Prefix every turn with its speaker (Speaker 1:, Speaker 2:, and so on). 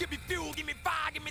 Speaker 1: Give me fuel, give me fire, give me